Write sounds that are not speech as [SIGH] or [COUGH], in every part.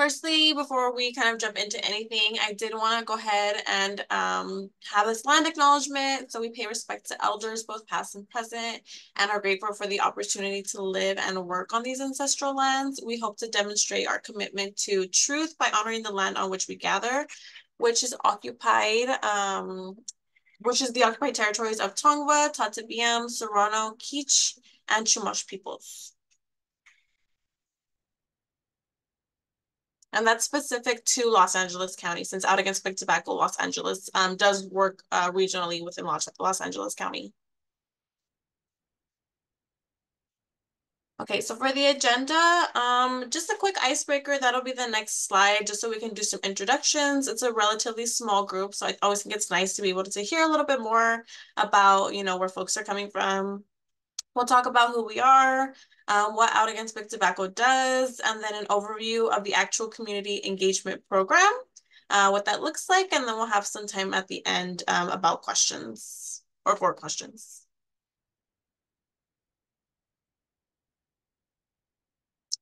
Firstly, before we kind of jump into anything, I did want to go ahead and um, have this land acknowledgement. So we pay respect to elders, both past and present, and are grateful for the opportunity to live and work on these ancestral lands. We hope to demonstrate our commitment to truth by honoring the land on which we gather, which is occupied, um, which is the occupied territories of Tongva, Tataviam, Serrano, Kizh, and Chumash peoples. And that's specific to Los Angeles County, since Out Against Big Tobacco Los Angeles um, does work uh, regionally within Los, Los Angeles County. Okay, so for the agenda, um, just a quick icebreaker. That'll be the next slide, just so we can do some introductions. It's a relatively small group, so I always think it's nice to be able to hear a little bit more about, you know, where folks are coming from. We'll talk about who we are, um, what Out Against Big Tobacco does, and then an overview of the actual community engagement program, uh, what that looks like, and then we'll have some time at the end um, about questions or for questions.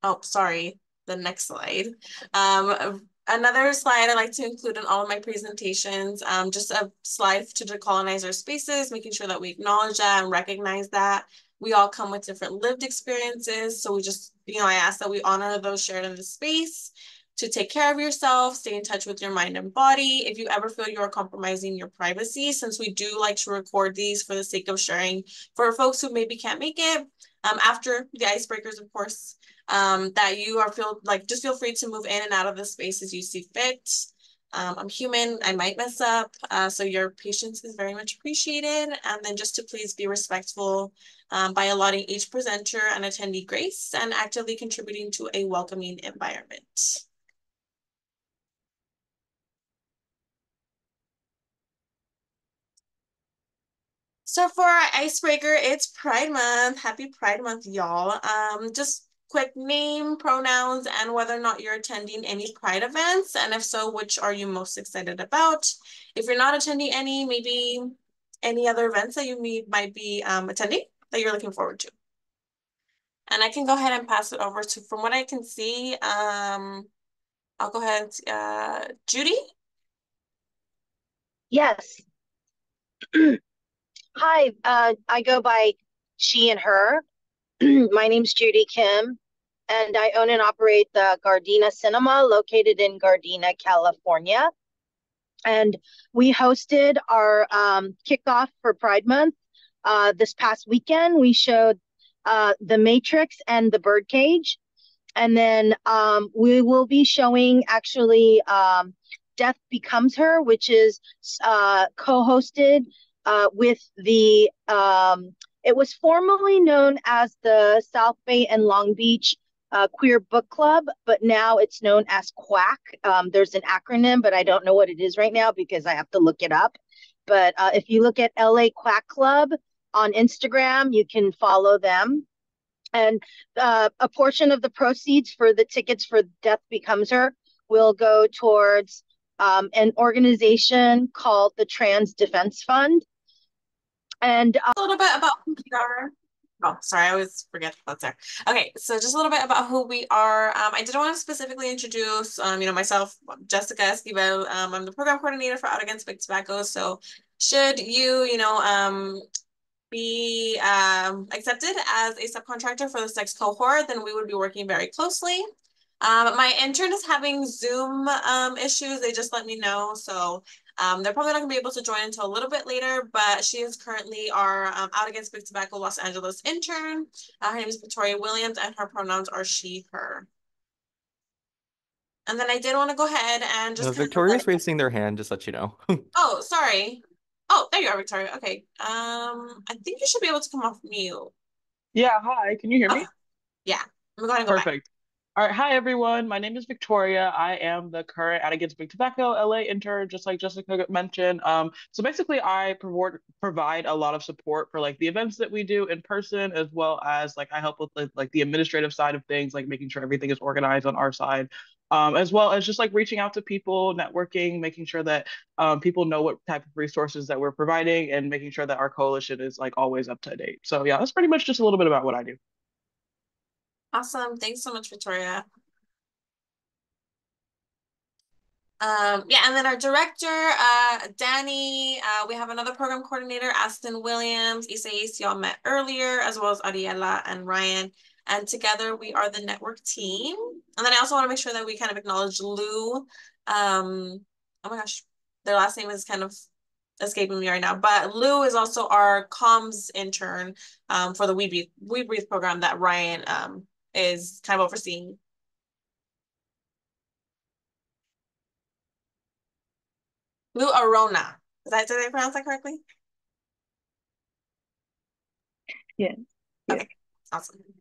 Oh, sorry, the next slide. Um, another slide I like to include in all of my presentations, um, just a slide to decolonize our spaces, making sure that we acknowledge that and recognize that we all come with different lived experiences. So we just, you know, I ask that we honor those shared in the space to take care of yourself, stay in touch with your mind and body. If you ever feel you are compromising your privacy, since we do like to record these for the sake of sharing for folks who maybe can't make it, um, after the icebreakers, of course, um, that you are feel like just feel free to move in and out of the space as you see fit. Um, I'm human, I might mess up, uh, so your patience is very much appreciated. And then just to please be respectful um, by allotting each presenter and attendee grace and actively contributing to a welcoming environment. So for our icebreaker, it's Pride Month. Happy Pride Month, y'all. Um, just quick name, pronouns, and whether or not you're attending any Pride events. And if so, which are you most excited about? If you're not attending any, maybe any other events that you may, might be um, attending that you're looking forward to. And I can go ahead and pass it over to, from what I can see, um, I'll go ahead, uh, Judy? Yes. [CLEARS THROAT] Hi, uh, I go by she and her. [CLEARS THROAT] My name's Judy Kim, and I own and operate the Gardena Cinema located in Gardena, California. And we hosted our um, kickoff for Pride Month uh, this past weekend. We showed uh, The Matrix and The Birdcage. And then um, we will be showing actually um, Death Becomes Her, which is uh, co hosted uh, with the um, it was formerly known as the South Bay and Long Beach uh, Queer Book Club, but now it's known as QUACK. Um, there's an acronym, but I don't know what it is right now because I have to look it up. But uh, if you look at LA Quack Club on Instagram, you can follow them. And uh, a portion of the proceeds for the tickets for Death Becomes Her will go towards um, an organization called the Trans Defense Fund. And uh, a little bit about who we are. Oh, sorry, I always forget that's there. Okay, so just a little bit about who we are. Um, I did want to specifically introduce, um, you know, myself, Jessica Esquivel. Um, I'm the program coordinator for Out Against Big Tobacco. So should you, you know, um, be um, accepted as a subcontractor for this next cohort, then we would be working very closely. Um, my intern is having Zoom um, issues. They just let me know. So um, they're probably not going to be able to join until a little bit later, but she is currently our um, Out Against Big Tobacco Los Angeles intern. Uh, her name is Victoria Williams and her pronouns are she, her. And then I did want to go ahead and just- no, Victoria's raising their hand, just let you know. [LAUGHS] oh, sorry. Oh, there you are, Victoria. Okay. Um, I think you should be able to come off mute. Yeah, hi. Can you hear me? Oh, yeah. I'm going to go Perfect. Back. All right, hi everyone. My name is Victoria. I am the current Out Against Big Tobacco LA intern, just like Jessica mentioned. Um, so basically, I provide provide a lot of support for like the events that we do in person, as well as like I help with like the administrative side of things, like making sure everything is organized on our side, um, as well as just like reaching out to people, networking, making sure that um, people know what type of resources that we're providing, and making sure that our coalition is like always up to date. So yeah, that's pretty much just a little bit about what I do. Awesome. Thanks so much, Victoria. Um, yeah, and then our director, uh, Danny, uh, we have another program coordinator, Aston Williams, Isais, y'all met earlier, as well as Ariela and Ryan. And together we are the network team. And then I also want to make sure that we kind of acknowledge Lou. Um, oh my gosh, their last name is kind of escaping me right now, but Lou is also our comms intern um, for the We Breathe, we Breathe program that Ryan um, is kind of overseeing. Lou Arona. Is that, did I pronounce that correctly? Yeah. Okay, awesome.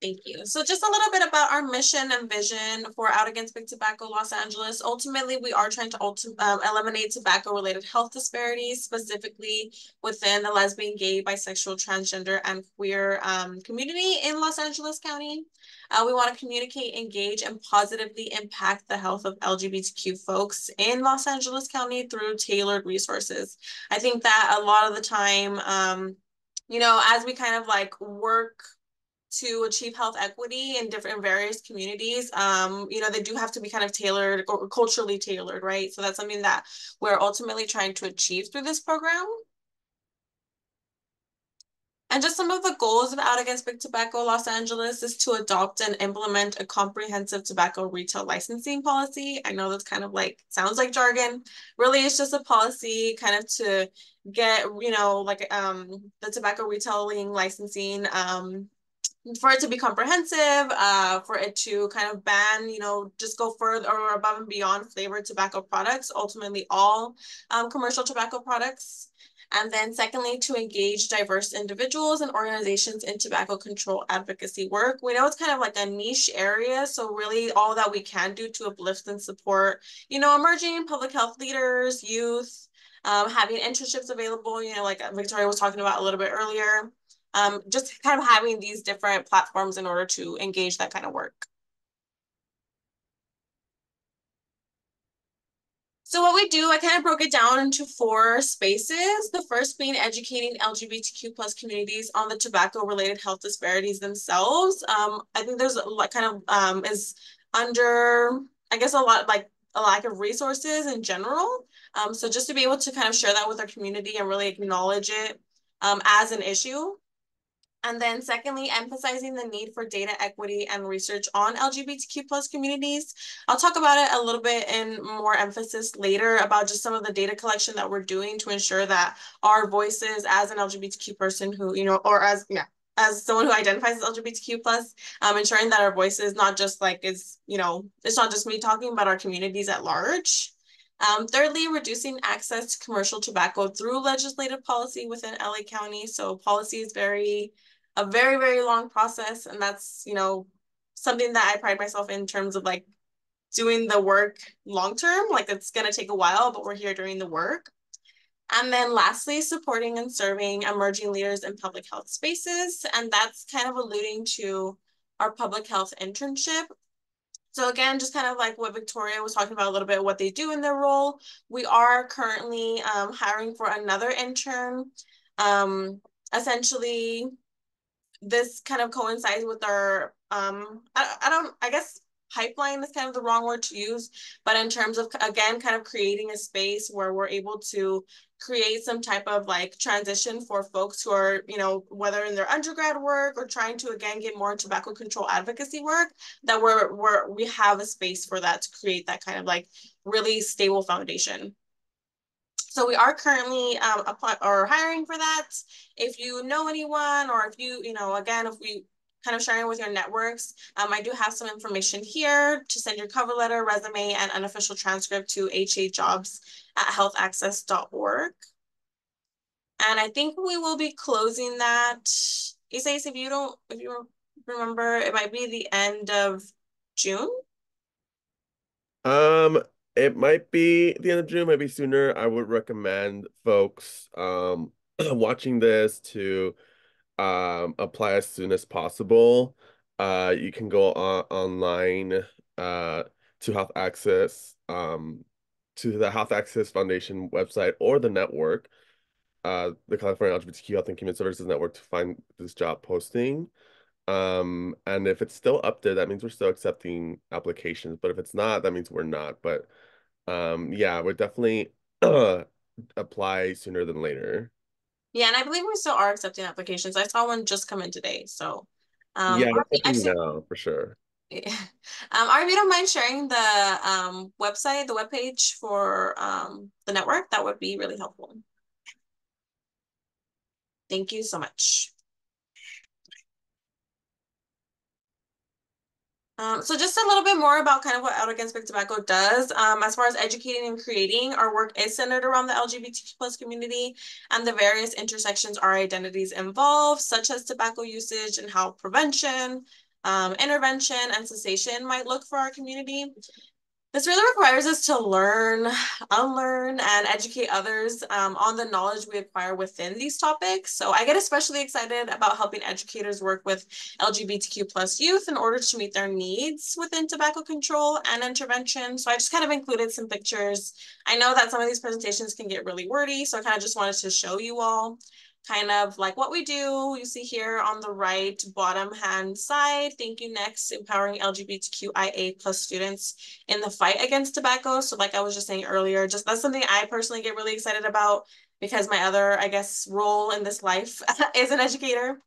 Thank you. So just a little bit about our mission and vision for Out Against Big Tobacco Los Angeles. Ultimately, we are trying to um, eliminate tobacco-related health disparities, specifically within the lesbian, gay, bisexual, transgender, and queer um, community in Los Angeles County. Uh, we want to communicate, engage, and positively impact the health of LGBTQ folks in Los Angeles County through tailored resources. I think that a lot of the time, um, you know, as we kind of like work to achieve health equity in different various communities um you know they do have to be kind of tailored or culturally tailored right so that's something that we're ultimately trying to achieve through this program and just some of the goals of Out Against Big Tobacco Los Angeles is to adopt and implement a comprehensive tobacco retail licensing policy. I know that's kind of like, sounds like jargon. Really, it's just a policy kind of to get, you know, like um, the tobacco retailing licensing um, for it to be comprehensive, uh, for it to kind of ban, you know, just go further or above and beyond flavored tobacco products, ultimately all um, commercial tobacco products. And then secondly, to engage diverse individuals and organizations in tobacco control advocacy work. We know it's kind of like a niche area. So really all that we can do to uplift and support, you know, emerging public health leaders, youth, um, having internships available, you know, like Victoria was talking about a little bit earlier um, just kind of having these different platforms in order to engage that kind of work. So what we do, I kind of broke it down into four spaces. The first being educating LGBTQ plus communities on the tobacco related health disparities themselves. Um, I think there's a lot kind of um, is under, I guess a lot like a lack of resources in general. Um, so just to be able to kind of share that with our community and really acknowledge it um, as an issue. And then secondly, emphasizing the need for data equity and research on LGBTQ plus communities. I'll talk about it a little bit in more emphasis later about just some of the data collection that we're doing to ensure that our voices as an LGBTQ person who, you know, or as, yeah, as someone who identifies as LGBTQ plus, um, ensuring that our voices not just like is, you know, it's not just me talking about our communities at large. Um, thirdly, reducing access to commercial tobacco through legislative policy within LA County. So policy is very a very, very long process. And that's, you know, something that I pride myself in terms of like doing the work long term. Like it's going to take a while, but we're here doing the work. And then lastly, supporting and serving emerging leaders in public health spaces. And that's kind of alluding to our public health internship. So again, just kind of like what Victoria was talking about a little bit, what they do in their role. We are currently um, hiring for another intern. Um, essentially, this kind of coincides with our um I, I don't I guess pipeline is kind of the wrong word to use, but in terms of again kind of creating a space where we're able to create some type of like transition for folks who are, you know, whether in their undergrad work or trying to again get more tobacco control advocacy work, that we're we're we have a space for that to create that kind of like really stable foundation. So we are currently um, apply or hiring for that. If you know anyone, or if you, you know, again, if we kind of sharing with your networks, um, I do have some information here to send your cover letter, resume, and unofficial transcript to hajobs at healthaccess.org. And I think we will be closing that. Isais, if you don't, if you remember, it might be the end of June. Um, it might be the end of June, maybe sooner. I would recommend folks um [CLEARS THROAT] watching this to um apply as soon as possible. Uh, you can go on online uh to Health Access um to the Health Access Foundation website or the network, uh the California LGBTQ Health and Community Services Network to find this job posting. Um, and if it's still up there, that means we're still accepting applications. But if it's not, that means we're not. But um, yeah, would definitely [CLEARS THROAT] apply sooner than later. Yeah, and I believe we still are accepting applications. I saw one just come in today, so um, yeah, actually, now for sure. Yeah. [LAUGHS] Um, Arby, don't mind sharing the um website, the webpage for um the network? That would be really helpful. Thank you so much. Um, so just a little bit more about kind of what Out Against Big Tobacco does. Um, as far as educating and creating, our work is centered around the LGBTQ plus community and the various intersections our identities involve, such as tobacco usage and how prevention, um, intervention, and cessation might look for our community. This really requires us to learn, unlearn, and educate others um, on the knowledge we acquire within these topics. So I get especially excited about helping educators work with LGBTQ plus youth in order to meet their needs within tobacco control and intervention. So I just kind of included some pictures. I know that some of these presentations can get really wordy, so I kind of just wanted to show you all kind of like what we do. You see here on the right bottom hand side, thank you next, empowering LGBTQIA plus students in the fight against tobacco. So like I was just saying earlier, just that's something I personally get really excited about because my other, I guess, role in this life [LAUGHS] is an educator.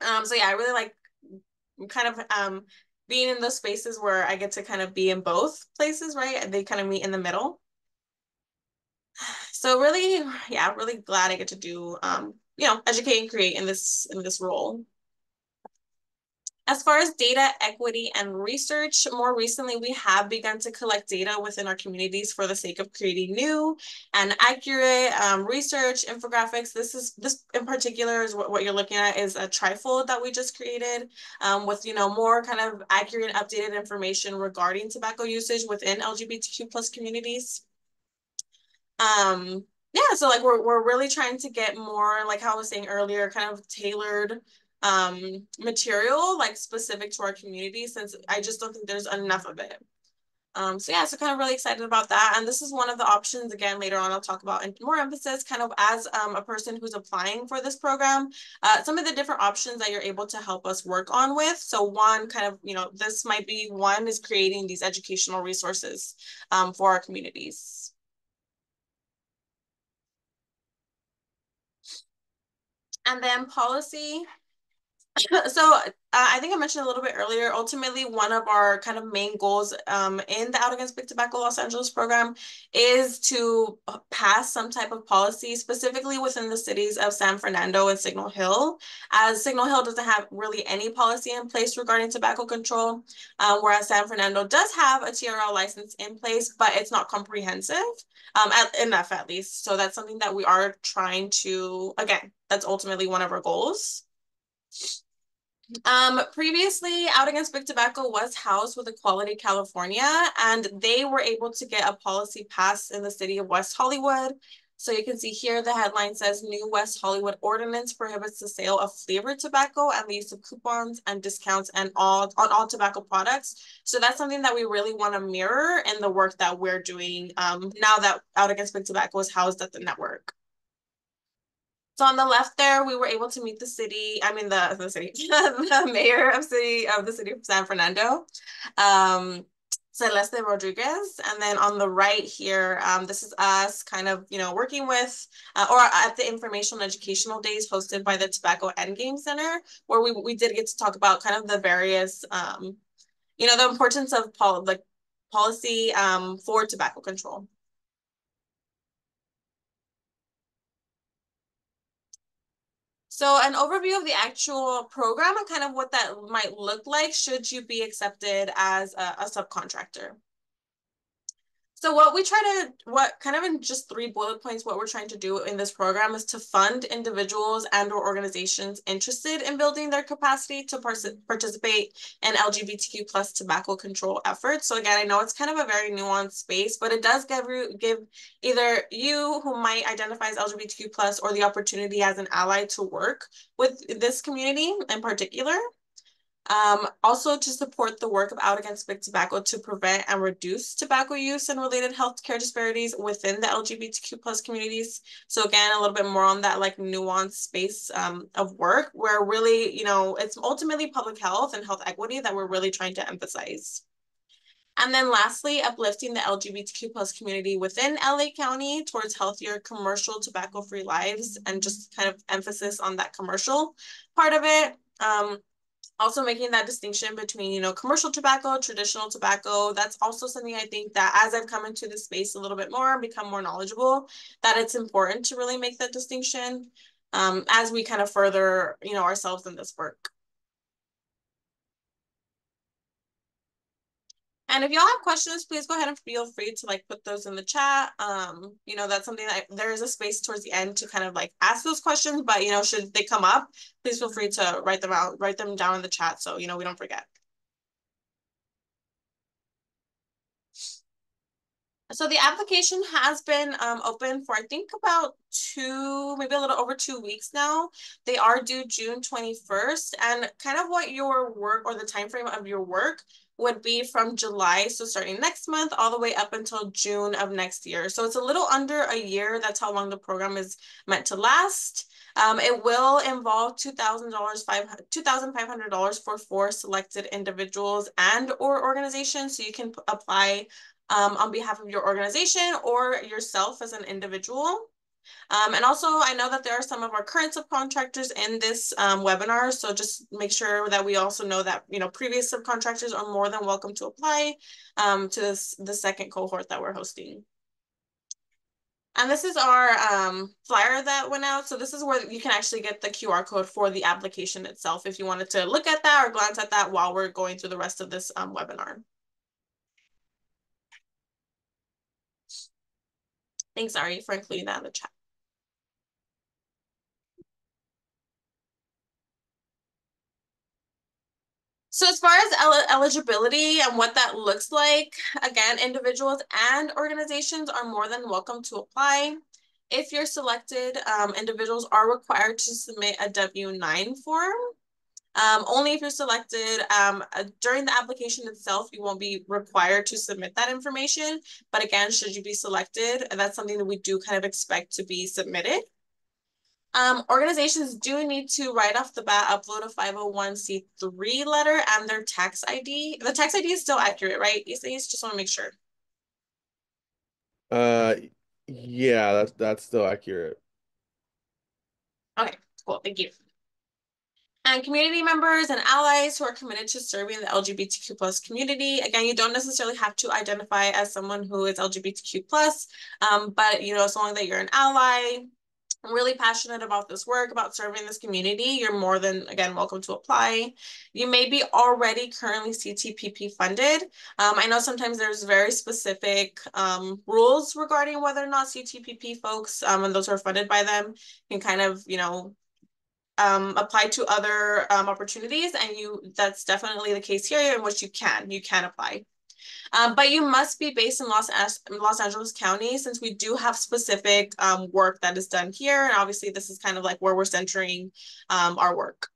Um, so yeah, I really like kind of um, being in those spaces where I get to kind of be in both places, right? They kind of meet in the middle. [SIGHS] So really, yeah, really glad I get to do um, you know, educate and create in this in this role. As far as data equity and research, more recently, we have begun to collect data within our communities for the sake of creating new and accurate um, research infographics. This is this in particular is what, what you're looking at is a trifold that we just created um, with, you know, more kind of accurate and updated information regarding tobacco usage within LGBTQ plus communities. Um, yeah, so like we're we're really trying to get more, like how I was saying earlier, kind of tailored um material like specific to our community since I just don't think there's enough of it. Um, so yeah, so kind of really excited about that. And this is one of the options, again, later on I'll talk about in more emphasis kind of as um, a person who's applying for this program, uh, some of the different options that you're able to help us work on with. So one kind of, you know, this might be one is creating these educational resources um, for our communities. And then policy. [LAUGHS] so uh, I think I mentioned a little bit earlier, ultimately one of our kind of main goals um, in the Out Against Big Tobacco Los Angeles program is to pass some type of policy specifically within the cities of San Fernando and Signal Hill, as Signal Hill doesn't have really any policy in place regarding tobacco control, uh, whereas San Fernando does have a TRL license in place, but it's not comprehensive, um, at, enough at least. So that's something that we are trying to, again, that's ultimately one of our goals. Um, previously, Out Against Big Tobacco was housed with Equality California, and they were able to get a policy passed in the city of West Hollywood. So you can see here the headline says New West Hollywood Ordinance prohibits the sale of flavored tobacco and the use of coupons and discounts and all on all tobacco products. So that's something that we really want to mirror in the work that we're doing um, now that Out Against Big Tobacco is housed at the network. So on the left there, we were able to meet the city, I mean the, the city, [LAUGHS] the mayor of city of the city of San Fernando, um, Celeste Rodriguez. And then on the right here, um, this is us kind of, you know, working with, uh, or at the informational and educational days hosted by the Tobacco Endgame Center, where we, we did get to talk about kind of the various, um, you know, the importance of pol like policy um, for tobacco control. So an overview of the actual program and kind of what that might look like should you be accepted as a, a subcontractor. So what we try to, what kind of in just three bullet points, what we're trying to do in this program is to fund individuals and or organizations interested in building their capacity to participate in LGBTQ plus tobacco control efforts. So again, I know it's kind of a very nuanced space, but it does give, give either you who might identify as LGBTQ plus or the opportunity as an ally to work with this community in particular. Um, also to support the work of Out Against Big Tobacco to prevent and reduce tobacco use and related healthcare disparities within the LGBTQ plus communities. So again, a little bit more on that like nuanced space um, of work where really, you know, it's ultimately public health and health equity that we're really trying to emphasize. And then lastly, uplifting the LGBTQ plus community within LA County towards healthier commercial tobacco-free lives and just kind of emphasis on that commercial part of it. Um, also making that distinction between, you know, commercial tobacco, traditional tobacco. That's also something I think that as I've come into the space a little bit more and become more knowledgeable, that it's important to really make that distinction um, as we kind of further, you know, ourselves in this work. And if y'all have questions, please go ahead and feel free to like put those in the chat. Um, you know, that's something that there is a space towards the end to kind of like ask those questions, but you know, should they come up, please feel free to write them out, write them down in the chat so you know we don't forget. So the application has been um, open for I think about two, maybe a little over two weeks now. They are due June 21st and kind of what your work or the time frame of your work would be from July, so starting next month, all the way up until June of next year. So it's a little under a year. That's how long the program is meant to last. Um, it will involve $2,000, $2,500 for four selected individuals and or organizations. So you can apply um, on behalf of your organization or yourself as an individual. Um, and also, I know that there are some of our current subcontractors in this um, webinar, so just make sure that we also know that you know previous subcontractors are more than welcome to apply um, to this the second cohort that we're hosting. And this is our um, flyer that went out. So this is where you can actually get the QR code for the application itself if you wanted to look at that or glance at that while we're going through the rest of this um, webinar. Thanks, Ari, for including that in the chat. So as far as el eligibility and what that looks like, again, individuals and organizations are more than welcome to apply. If you're selected, um, individuals are required to submit a W-9 form. Um, only if you're selected um, uh, during the application itself, you won't be required to submit that information. But again, should you be selected, that's something that we do kind of expect to be submitted. Um, organizations do need to right off the bat upload a 501c3 letter and their tax ID. The tax ID is still accurate, right? You just want to make sure. Uh, yeah, that's that's still accurate. Okay, cool. Thank you. And community members and allies who are committed to serving the LGBTQ plus community. Again, you don't necessarily have to identify as someone who is LGBTQ plus, um, but you know, as long as you're an ally, really passionate about this work, about serving this community, you're more than, again, welcome to apply. You may be already currently CTPP funded. Um, I know sometimes there's very specific um, rules regarding whether or not CTPP folks, um, and those who are funded by them, can kind of, you know, um, apply to other um, opportunities. And you that's definitely the case here in which you can, you can apply. Um, but you must be based in Los, Los Angeles County since we do have specific um, work that is done here. And obviously this is kind of like where we're centering um, our work.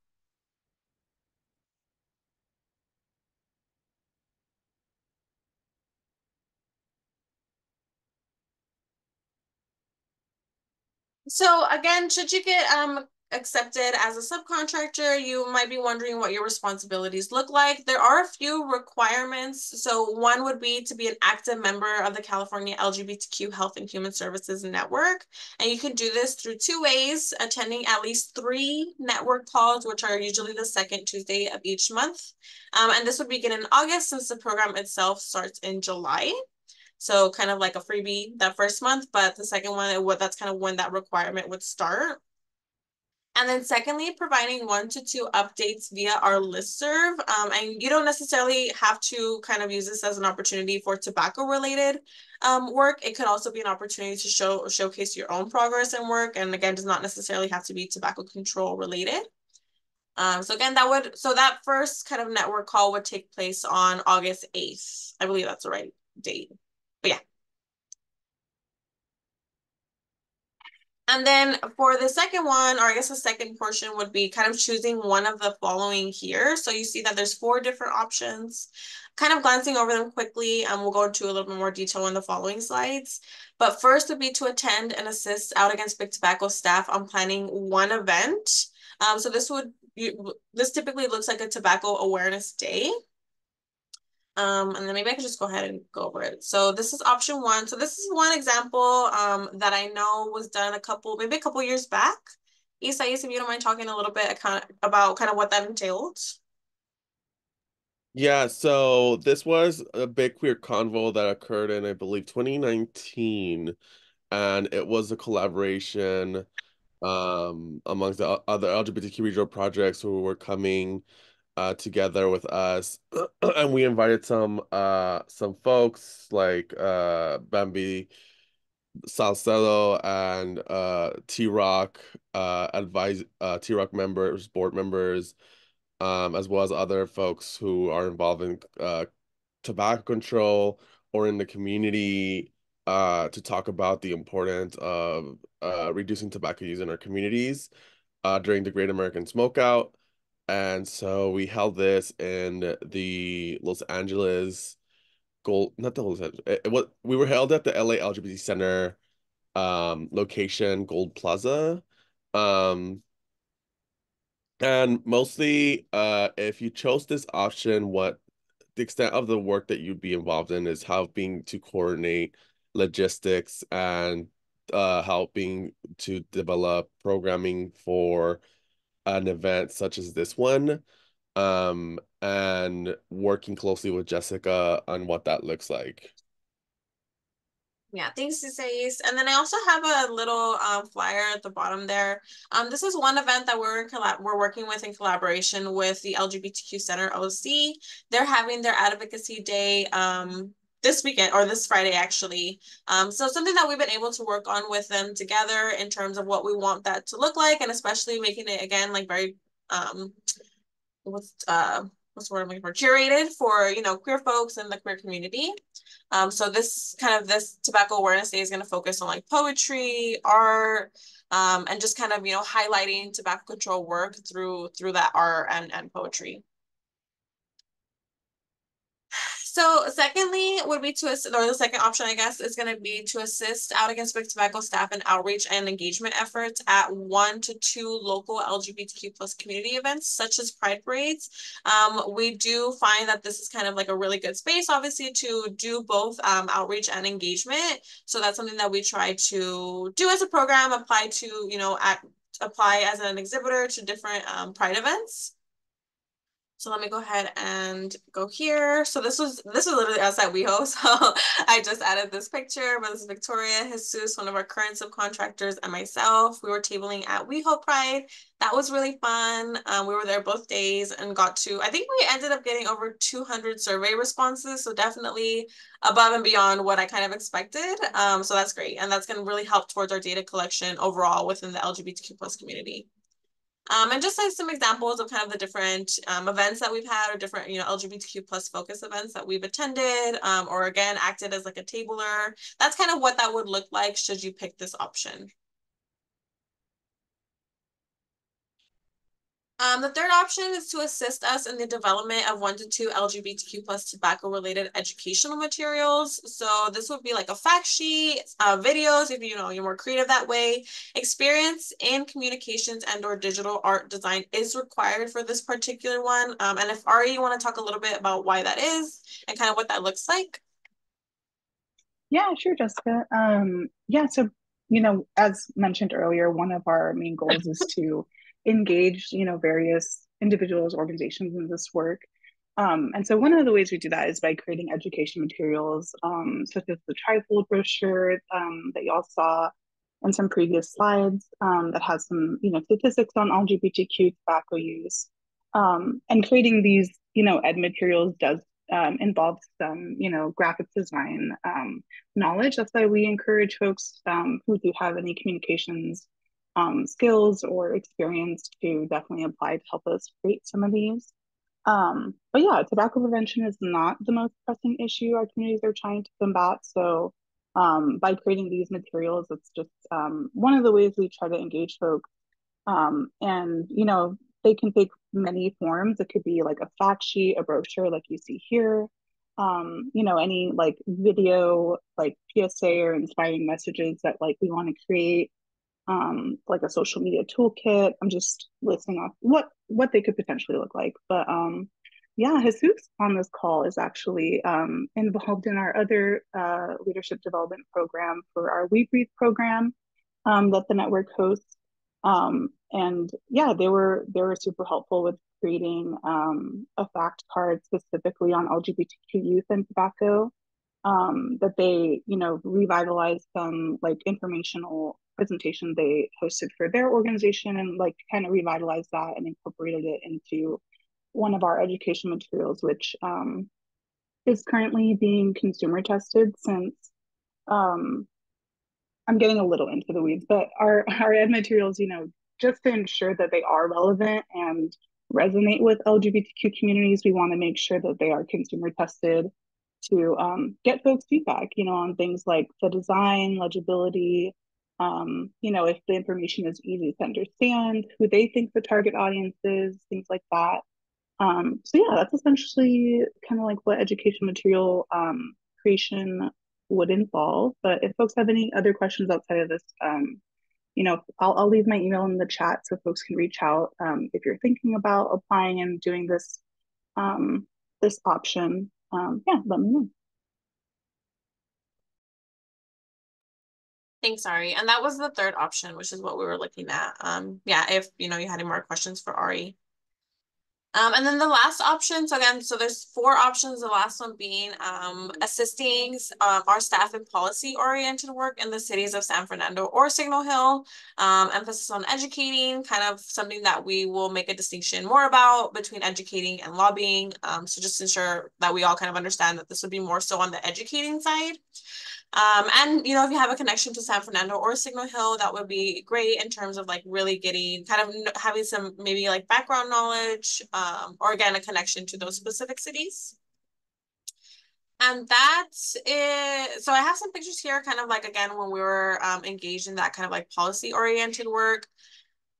So again, should you get um, accepted as a subcontractor, you might be wondering what your responsibilities look like. There are a few requirements. So one would be to be an active member of the California LGBTQ Health and Human Services Network. And you can do this through two ways, attending at least three network calls, which are usually the second Tuesday of each month. Um, and this would begin in August since the program itself starts in July. So kind of like a freebie that first month, but the second one, that's kind of when that requirement would start. And then secondly, providing one to two updates via our listserv. Um, and you don't necessarily have to kind of use this as an opportunity for tobacco related um, work. It could also be an opportunity to show showcase your own progress and work. And again, does not necessarily have to be tobacco control related. Um, so again, that would, so that first kind of network call would take place on August 8th. I believe that's the right date. But yeah. And then for the second one, or I guess the second portion would be kind of choosing one of the following here. So you see that there's four different options. Kind of glancing over them quickly, and we'll go into a little bit more detail in the following slides. But first would be to attend and assist Out Against Big Tobacco staff on planning one event. Um, so this would, this typically looks like a tobacco awareness day. Um, and then maybe I could just go ahead and go over it. So this is option one. So this is one example um, that I know was done a couple, maybe a couple years back. Isais, if you don't mind talking a little bit about kind of what that entailed. Yeah, so this was a big queer convo that occurred in, I believe, 2019, and it was a collaboration um, amongst the other LGBTQ regional projects who were coming uh, together with us, [CLEARS THROAT] and we invited some uh, some folks like uh, Bambi Salcedo and uh, TEROC uh, advise uh, TEROC members, board members um, as well as other folks who are involved in uh, tobacco control or in the community uh, to talk about the importance of uh, reducing tobacco use in our communities uh, during the Great American Smokeout. And so we held this in the Los Angeles Gold, not the Los Angeles, it, it, we were held at the LA LGBT Center um, location, Gould Plaza. Um, and mostly, uh, if you chose this option, what the extent of the work that you'd be involved in is helping to coordinate logistics and uh, helping to develop programming for an event such as this one, um, and working closely with Jessica on what that looks like. Yeah, thanks, Isais. And then I also have a little um, flyer at the bottom there. Um, this is one event that we're in collab we're working with in collaboration with the LGBTQ Center OC. They're having their advocacy day um, this weekend or this Friday actually. Um, so something that we've been able to work on with them together in terms of what we want that to look like, and especially making it again like very um, what's uh what's the word I'm looking for curated for you know queer folks and the queer community. Um, so this kind of this tobacco awareness day is going to focus on like poetry, art, um, and just kind of you know highlighting tobacco control work through through that art and and poetry. So secondly would be to assist, or the second option, I guess, is going to be to assist out against big tobacco staff in outreach and engagement efforts at one to two local LGBTQ plus community events, such as Pride Parades. Um, we do find that this is kind of like a really good space, obviously, to do both um, outreach and engagement. So that's something that we try to do as a program, apply to, you know, at, apply as an exhibitor to different um, Pride events. So let me go ahead and go here. So this was this was literally outside WeHo. [LAUGHS] So I just added this picture, but this is Victoria, Jesus, one of our current subcontractors, and myself. We were tabling at WeHo Pride. That was really fun. Um, we were there both days and got to, I think we ended up getting over 200 survey responses. So definitely above and beyond what I kind of expected. Um, so that's great. And that's going to really help towards our data collection overall within the LGBTQ plus community. Um, and just like some examples of kind of the different um, events that we've had or different, you know, LGBTQ plus focus events that we've attended um, or again, acted as like a tabler. That's kind of what that would look like should you pick this option. Um, the third option is to assist us in the development of one to two LGBTQ plus tobacco related educational materials. So this would be like a fact sheet, uh, videos, if you know you're more creative that way. Experience in communications and or digital art design is required for this particular one. Um, and if Ari, you want to talk a little bit about why that is and kind of what that looks like. Yeah, sure, Jessica. Um, yeah, so, you know, as mentioned earlier, one of our main goals is to engage, you know, various individuals, organizations in this work. Um, and so one of the ways we do that is by creating education materials, um, such as the trifold brochure um, that y'all saw in some previous slides um, that has some, you know, statistics on LGBTQ tobacco use. Um, and creating these, you know, ed materials does um, involve some, you know, graphic design um, knowledge. That's why we encourage folks um, who do have any communications um, skills or experience to definitely apply to help us create some of these. Um, but yeah, tobacco prevention is not the most pressing issue our communities are trying to combat. So um, by creating these materials, it's just um, one of the ways we try to engage folks. Um, and, you know, they can take many forms. It could be like a fact sheet, a brochure like you see here, um, you know, any like video, like PSA or inspiring messages that like we want to create um, like a social media toolkit. I'm just listing off what what they could potentially look like. But um, yeah, Jesus on this call is actually um, involved in our other uh, leadership development program for our We Breathe program um, that the network hosts. Um, and yeah, they were they were super helpful with creating um, a fact card specifically on LGBTQ youth and tobacco. Um, that they you know revitalized some like informational presentation they hosted for their organization and like kind of revitalized that and incorporated it into one of our education materials, which um, is currently being consumer tested since um, I'm getting a little into the weeds, but our, [LAUGHS] our ed materials, you know, just to ensure that they are relevant and resonate with LGBTQ communities, we want to make sure that they are consumer tested to um, get folks feedback, you know, on things like the design, legibility, um, you know, if the information is easy to understand, who they think the target audience is, things like that. Um, so yeah, that's essentially kind of like what education material um, creation would involve. But if folks have any other questions outside of this, um, you know, I'll, I'll leave my email in the chat so folks can reach out um, if you're thinking about applying and doing this um, this option. Um, yeah, let me know. Thanks, Ari. And that was the third option, which is what we were looking at. Um, yeah, if you know you had any more questions for Ari. Um, and then the last option, so again, so there's four options. The last one being um, assisting um, our staff in policy-oriented work in the cities of San Fernando or Signal Hill. Um, emphasis on educating, kind of something that we will make a distinction more about between educating and lobbying. Um, so just ensure that we all kind of understand that this would be more so on the educating side. Um, and, you know, if you have a connection to San Fernando or Signal Hill, that would be great in terms of like really getting kind of having some maybe like background knowledge um, or again, a connection to those specific cities. And that is, so I have some pictures here kind of like, again, when we were um, engaged in that kind of like policy oriented work.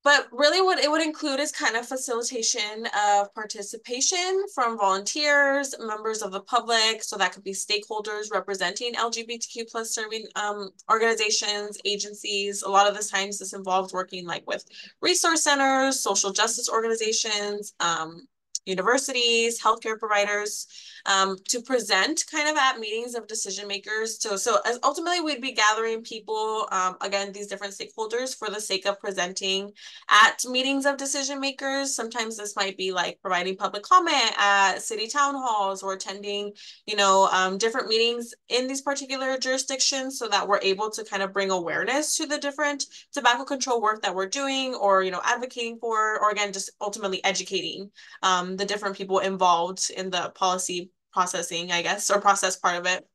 But really what it would include is kind of facilitation of participation from volunteers, members of the public. So that could be stakeholders representing LGBTQ plus serving um, organizations, agencies. A lot of the times this involves working like with resource centers, social justice organizations, um, universities, healthcare providers, um, to present kind of at meetings of decision makers. So, so as ultimately we'd be gathering people, um, again, these different stakeholders for the sake of presenting at meetings of decision makers. Sometimes this might be like providing public comment at city town halls or attending, you know, um, different meetings in these particular jurisdictions so that we're able to kind of bring awareness to the different tobacco control work that we're doing or, you know, advocating for, or again, just ultimately educating um, the different people involved in the policy processing, I guess, or process part of it.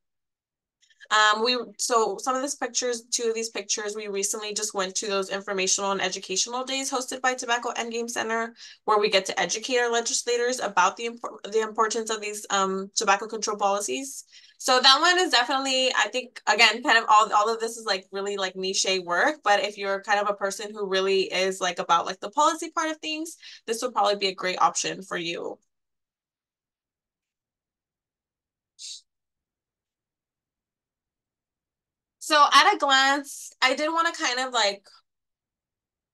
Um, we so some of these pictures, two of these pictures, we recently just went to those informational and educational days hosted by Tobacco Endgame Center, where we get to educate our legislators about the import the importance of these um, tobacco control policies. So that one is definitely, I think, again, kind of all all of this is like really like niche work. But if you're kind of a person who really is like about like the policy part of things, this would probably be a great option for you. So at a glance, I did want to kind of like,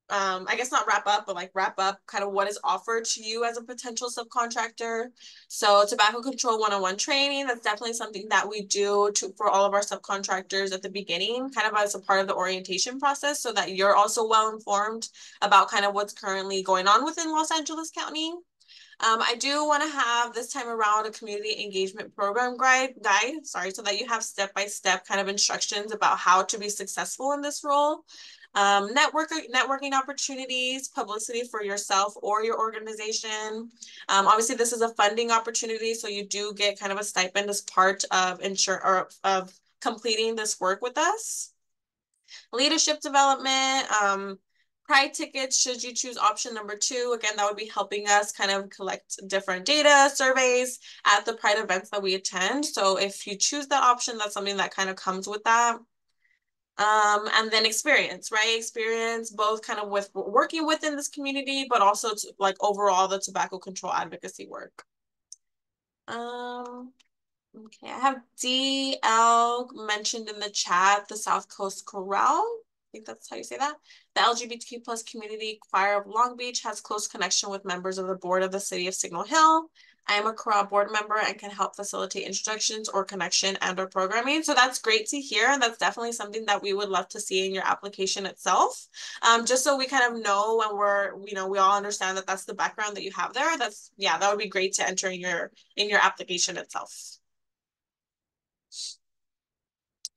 um, I guess not wrap up, but like wrap up kind of what is offered to you as a potential subcontractor. So tobacco control one-on-one training, that's definitely something that we do to for all of our subcontractors at the beginning, kind of as a part of the orientation process so that you're also well informed about kind of what's currently going on within Los Angeles County. Um, I do want to have this time around a community engagement program guide, guide, sorry, so that you have step-by-step -step kind of instructions about how to be successful in this role. Um, network, networking opportunities, publicity for yourself or your organization. Um, obviously, this is a funding opportunity, so you do get kind of a stipend as part of ensure or of completing this work with us. Leadership development, um, Pride tickets, should you choose option number two, again, that would be helping us kind of collect different data surveys at the Pride events that we attend. So if you choose that option, that's something that kind of comes with that. Um, and then experience, right? Experience both kind of with working within this community, but also to, like overall the tobacco control advocacy work. Um, okay, I have DL mentioned in the chat, the South Coast Chorale. I think that's how you say that. The LGBTQ plus community choir of Long Beach has close connection with members of the board of the city of Signal Hill, I am a CORA board member and can help facilitate introductions or connection and or programming. So that's great to hear. And that's definitely something that we would love to see in your application itself. Um, just so we kind of know when we're, you know, we all understand that that's the background that you have there. That's, yeah, that would be great to enter in your, in your application itself.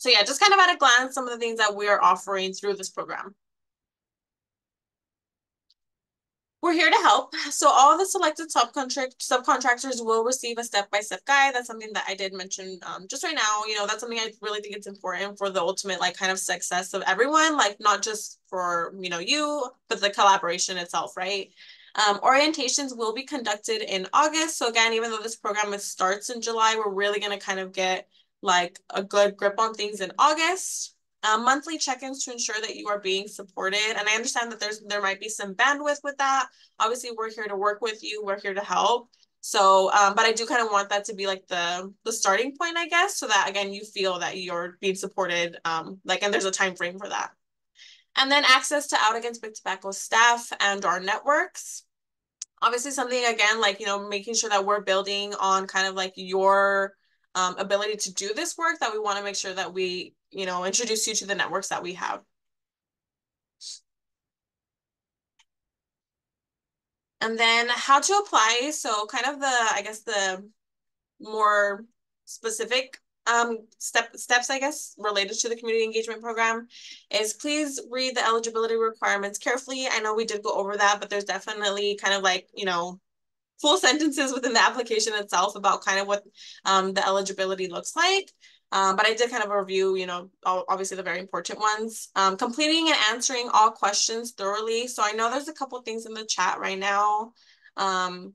So yeah, just kind of at a glance, some of the things that we are offering through this program. We're here to help. So all the selected subcontract subcontractors will receive a step-by-step -step guide. That's something that I did mention um, just right now. You know, that's something I really think it's important for the ultimate like kind of success of everyone, like not just for, you know, you, but the collaboration itself, right? Um, orientations will be conducted in August. So again, even though this program starts in July, we're really going to kind of get like a good grip on things in August. Um, monthly check-ins to ensure that you are being supported. And I understand that there's there might be some bandwidth with that. Obviously, we're here to work with you. We're here to help. So, um, but I do kind of want that to be like the the starting point, I guess, so that again you feel that you're being supported. Um, like, and there's a time frame for that. And then access to Out Against Big Tobacco staff and our networks. Obviously, something again like you know making sure that we're building on kind of like your um, ability to do this work that we want to make sure that we, you know, introduce you to the networks that we have. And then how to apply. So kind of the, I guess the more specific um, step steps, I guess, related to the community engagement program is please read the eligibility requirements carefully. I know we did go over that, but there's definitely kind of like, you know, full sentences within the application itself about kind of what um, the eligibility looks like. Um, but I did kind of review, you know, obviously the very important ones. Um, completing and answering all questions thoroughly. So I know there's a couple things in the chat right now. Um,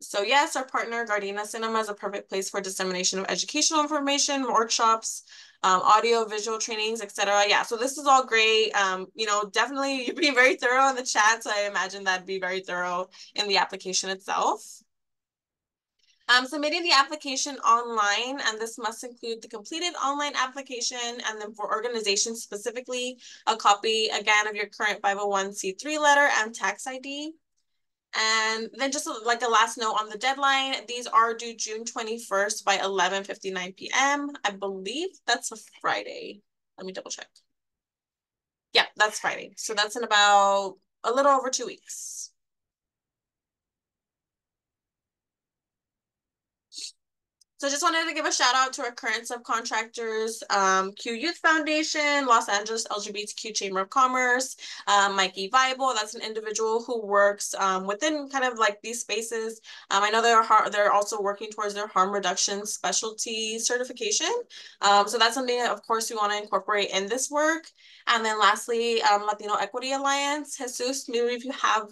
so yes, our partner Gardena Cinema is a perfect place for dissemination of educational information, workshops, um, audio, visual trainings, etc. Yeah, so this is all great. Um, you know, definitely [LAUGHS] you're being very thorough in the chat, so I imagine that'd be very thorough in the application itself. Um, submitting the application online, and this must include the completed online application, and then for organizations specifically, a copy, again, of your current 501c3 letter and tax ID. And then just like a last note on the deadline, these are due June 21st by 11.59 p.m. I believe that's a Friday. Let me double check. Yeah, that's Friday. So that's in about a little over two weeks. So just wanted to give a shout out to our current subcontractors, um, Q Youth Foundation, Los Angeles LGBTQ Chamber of Commerce, um, Mikey Viable, that's an individual who works um, within kind of like these spaces. Um, I know they're, they're also working towards their harm reduction specialty certification. Um, so that's something that of course we wanna incorporate in this work. And then lastly, um, Latino Equity Alliance, Jesus, maybe if you have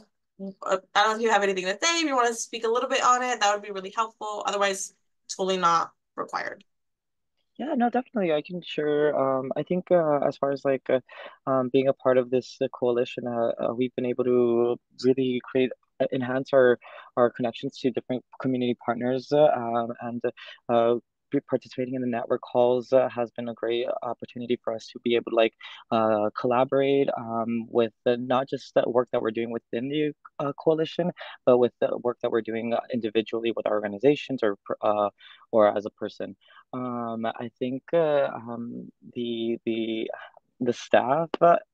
uh, I don't know if you have anything to say, if you want to speak a little bit on it, that would be really helpful. Otherwise, totally not required. Yeah, no, definitely. I can share. Um, I think uh, as far as like uh, um, being a part of this uh, coalition, uh, uh, we've been able to really create uh, enhance our our connections to different community partners um, and participating in the network calls uh, has been a great opportunity for us to be able to like uh, collaborate um, with the, not just the work that we're doing within the uh, coalition, but with the work that we're doing individually with our organizations or uh, or as a person. Um, I think uh, um, the the the staff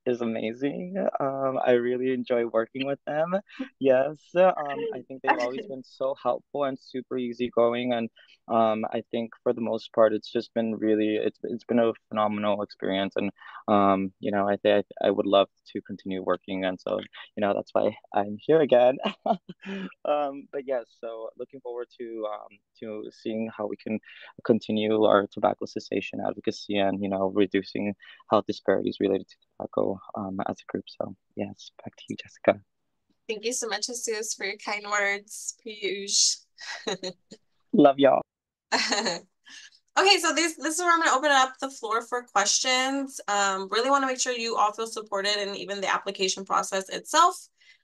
is amazing. Um, I really enjoy working with them. Yes, um, I think they've always [LAUGHS] been so helpful and super easygoing, and um, I think for the most part, it's just been really it's it's been a phenomenal experience, and um, you know, I think I would love to continue working, and so you know that's why I'm here again. [LAUGHS] um, but yes, so looking forward to um to seeing how we can continue our tobacco cessation advocacy and you know reducing health disparities related to tobacco um as a group. So yes, back to you, Jessica. Thank you so much, Jesus, for your kind words, Piyush. [LAUGHS] Love y'all. [LAUGHS] okay, so this this is where I'm going to open up the floor for questions. Um, really want to make sure you all feel supported and even the application process itself.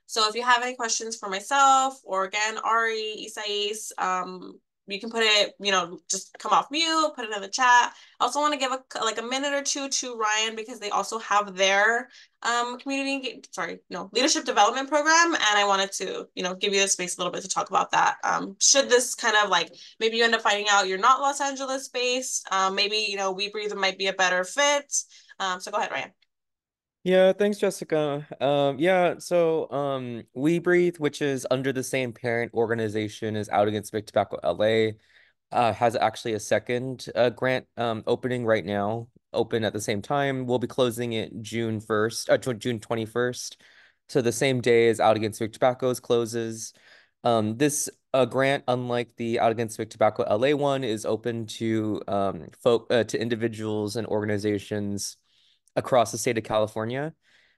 So if you have any questions for myself or again, Ari, Isais, um, you can put it, you know, just come off mute, put it in the chat. I also want to give a like a minute or two to Ryan because they also have their um community sorry no leadership development program and I wanted to you know give you the space a little bit to talk about that. Um should this kind of like maybe you end up finding out you're not Los Angeles based um maybe you know We Breathe might be a better fit. Um so go ahead Ryan Yeah, thanks, Jessica. Um, yeah, so um, We Breathe, which is under the same parent organization as Out Against Big Tobacco LA, uh, has actually a second uh, grant um, opening right now, open at the same time. We'll be closing it June 1st, uh, June 21st. So the same day as Out Against Big Tobacco's closes. Um, this uh, grant, unlike the Out Against Big Tobacco LA one, is open to um, folk uh, to individuals and organizations across the state of California.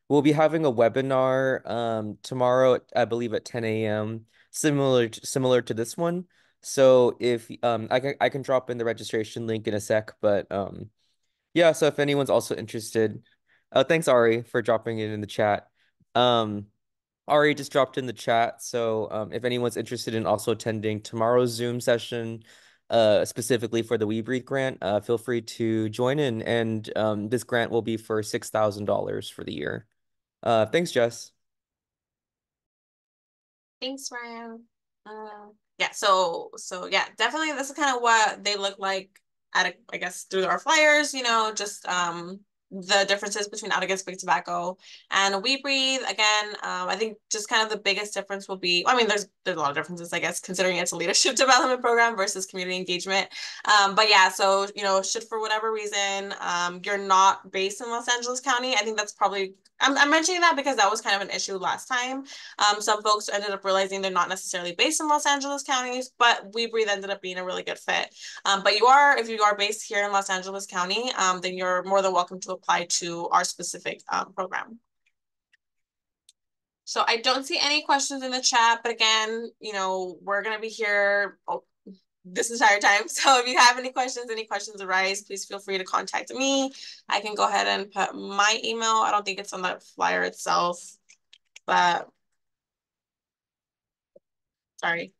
We'll be having a webinar um, tomorrow, I believe at 10 a.m., similar to, similar to this one. So if um, I can I can drop in the registration link in a sec, but um, yeah. So if anyone's also interested, uh, thanks Ari for dropping it in the chat. Um, Ari just dropped in the chat. So um, if anyone's interested in also attending tomorrow's Zoom session, uh, specifically for the We Breathe grant, uh, feel free to join in. And um, this grant will be for $6,000 for the year. Uh, thanks, Jess. Thanks, Ryan. Uh, yeah, so so yeah, definitely this is kind of what they look like at a, I guess through our flyers, you know, just um the differences between out against big tobacco and we breathe. Again um, i think just kind of the biggest difference will be i mean there's there's a lot of differences i guess considering it's a leadership [LAUGHS] development program versus community engagement. Um, but yeah so you know should for whatever reason um, you're not based in los angeles county i think that's probably I'm, I'm mentioning that because that was kind of an issue last time. Um, some folks ended up realizing they're not necessarily based in Los Angeles counties, but We Breathe ended up being a really good fit. Um, but you are, if you are based here in Los Angeles County, um, then you're more than welcome to apply to our specific um, program. So I don't see any questions in the chat, but again, you know, we're going to be here oh, this entire time. [LAUGHS] So if you have any questions, any questions arise, please feel free to contact me. I can go ahead and put my email. I don't think it's on the flyer itself, but sorry,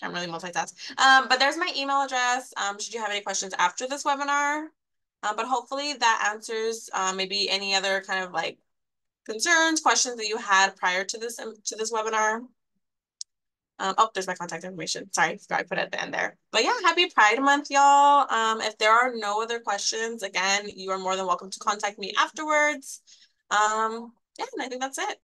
can't really multitask. Um, but there's my email address. Um, should you have any questions after this webinar? Um, but hopefully that answers uh, maybe any other kind of like concerns, questions that you had prior to this um, to this webinar. Um, oh, there's my contact information. Sorry, forgot I put it at the end there. But yeah, happy Pride Month, y'all. Um, if there are no other questions, again, you are more than welcome to contact me afterwards. Um, yeah, and I think that's it.